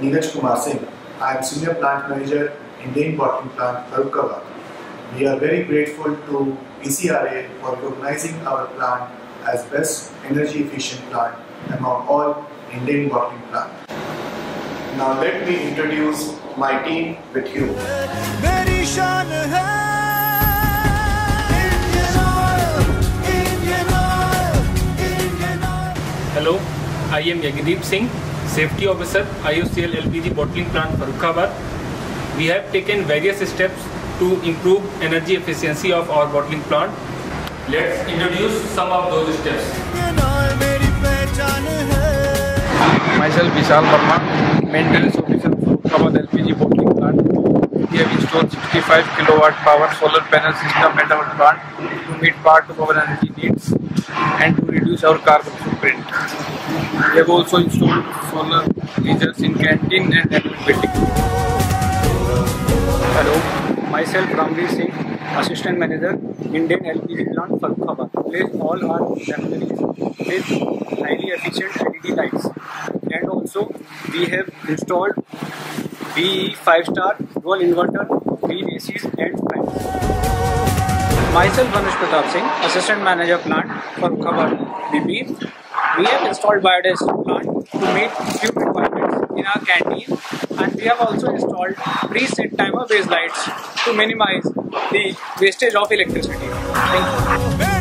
Neeraj Kumar Singh. I am Senior Plant Manager, Indian Bottling Plant, Farukhabad. We are very grateful to ECRA for recognizing our plant as best energy efficient plant among all Indian bottling plants. Now let me introduce my team with you. I am Yagdeep Singh, Safety Officer, IOCL LPG Bottling Plant, Farukhabad. We have taken various steps to improve energy efficiency of our bottling plant. Let's introduce some of those steps. Indian oil मेरी पहचान है Myself Vishal Verma, Maintenance Officer for Khabad LPG bottling plant. We have installed 65 kilowatt power solar panel system at our plant to meet part of our energy needs and to reduce our carbon footprint. We have also installed solar freezers in canteen and admin building. Hello, myself Ramveer Singh, Assistant Manager, Indian LPG plant Farukhabad. Place all our refineries with highly efficient LED lights. And also we have installed BE 5 star dual inverter, green ACs and fans. Myself Anush Pratap Singh, Assistant Manager Plant Farukhabad BP. We have installed biodigester plant to meet few requirements in our canteen and we have also installed preset timer based lights to minimize the wastage of electricity.